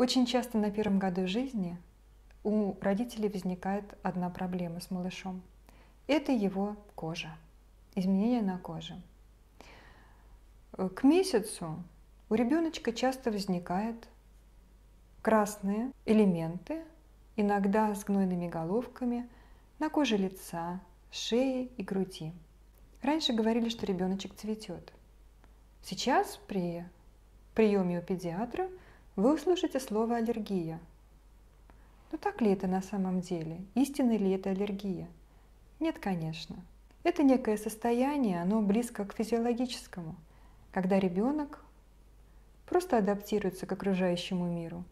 Очень часто на первом году жизни у родителей возникает одна проблема с малышом. Это его кожа, изменения на коже. К месяцу у ребеночка часто возникают красные элементы, иногда с гнойными головками, на коже лица, шеи и груди. Раньше говорили, что ребеночек цветет. Сейчас при приеме у педиатра вы услышите слово аллергия. Но так ли это на самом деле? Истинна ли это аллергия? Нет, конечно. Это некое состояние, оно близко к физиологическому, когда ребенок просто адаптируется к окружающему миру,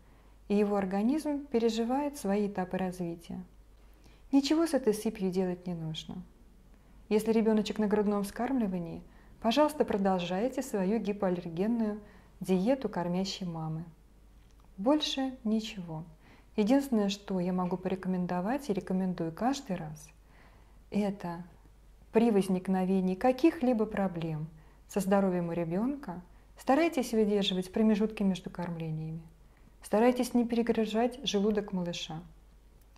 и его организм переживает свои этапы развития. Ничего с этой сыпью делать не нужно. Если ребеночек на грудном вскармливании, пожалуйста, продолжайте свою гипоаллергенную диету кормящей мамы. Больше ничего. Единственное, что я могу порекомендовать и рекомендую каждый раз, это при возникновении каких-либо проблем со здоровьем у ребенка старайтесь выдерживать промежутки между кормлениями. Старайтесь не перегружать желудок малыша,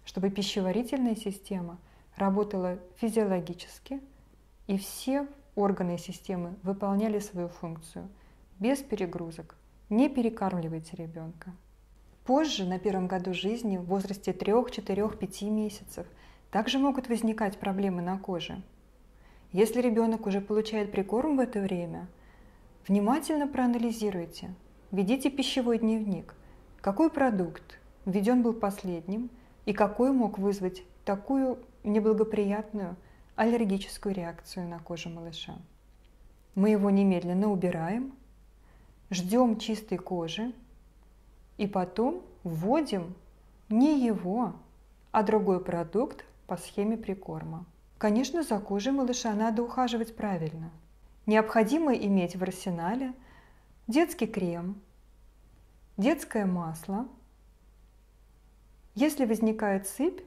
чтобы пищеварительная система – работала физиологически, и все органы и системы выполняли свою функцию без перегрузок. Не перекармливайте ребенка. Позже, на первом году жизни, в возрасте 3, 4, 5 месяцев, также могут возникать проблемы на коже. Если ребенок уже получает прикорм в это время, внимательно проанализируйте, ведите пищевой дневник, какой продукт введен был последним и какой мог вызвать такую неблагоприятную аллергическую реакцию на кожу малыша. Мы его немедленно убираем, ждем чистой кожи и потом вводим не его, а другой продукт по схеме прикорма. Конечно, за кожей малыша надо ухаживать правильно. Необходимо иметь в арсенале детский крем, детское масло. Если возникает сыпь,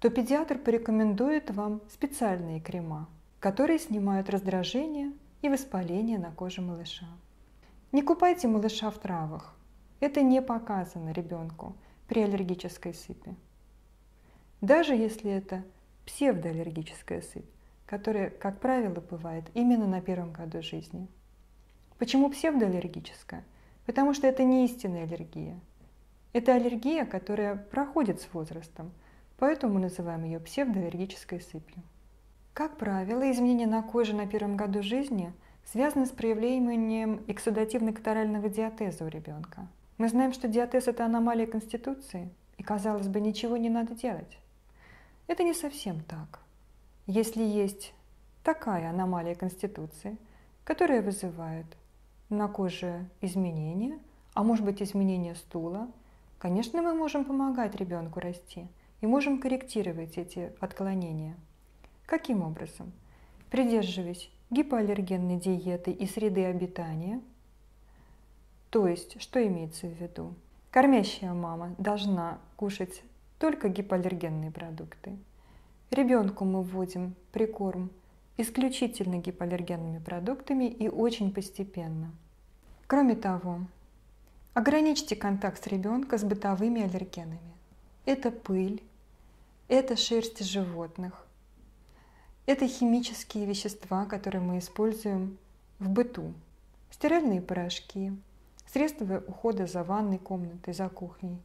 то педиатр порекомендует вам специальные крема, которые снимают раздражение и воспаление на коже малыша. Не купайте малыша в травах. Это не показано ребенку при аллергической сыпи. Даже если это псевдоаллергическая сыпь, которая, как правило, бывает именно на первом году жизни. Почему псевдоаллергическая? Потому что это не истинная аллергия. Это аллергия, которая проходит с возрастом – Поэтому мы называем ее псевдоаллергической сыпью. Как правило, изменения на коже на первом году жизни связаны с проявлением эксудативно-катарального диатеза у ребенка. Мы знаем, что диатез – это аномалия Конституции, и, казалось бы, ничего не надо делать. Это не совсем так. Если есть такая аномалия Конституции, которая вызывает на коже изменения, а может быть изменения стула, конечно, мы можем помогать ребенку расти – и можем корректировать эти отклонения. Каким образом? Придерживаясь гипоаллергенной диеты и среды обитания, то есть, что имеется в виду? Кормящая мама должна кушать только гипоаллергенные продукты. Ребенку мы вводим прикорм исключительно гипоаллергенными продуктами и очень постепенно. Кроме того, ограничьте контакт с ребенка с бытовыми аллергенами. Это пыль, это шерсть животных, это химические вещества, которые мы используем в быту, стиральные порошки, средства ухода за ванной комнатой, за кухней.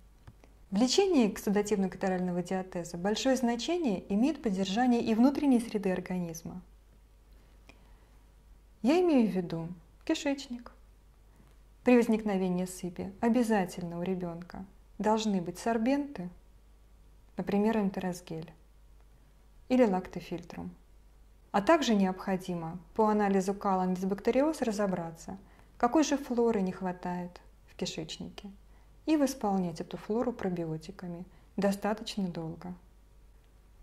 В лечении эксудативно-катарального диатеза большое значение имеет поддержание и внутренней среды организма. Я имею в виду кишечник. При возникновении сыпи обязательно у ребенка должны быть сорбенты – например, энтеросгель или лактофильтрум. А также необходимо по анализу каланидисбактериоз разобраться, какой же флоры не хватает в кишечнике и восполнять эту флору пробиотиками достаточно долго.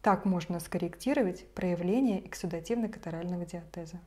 Так можно скорректировать проявление эксудативно-катарального диатеза.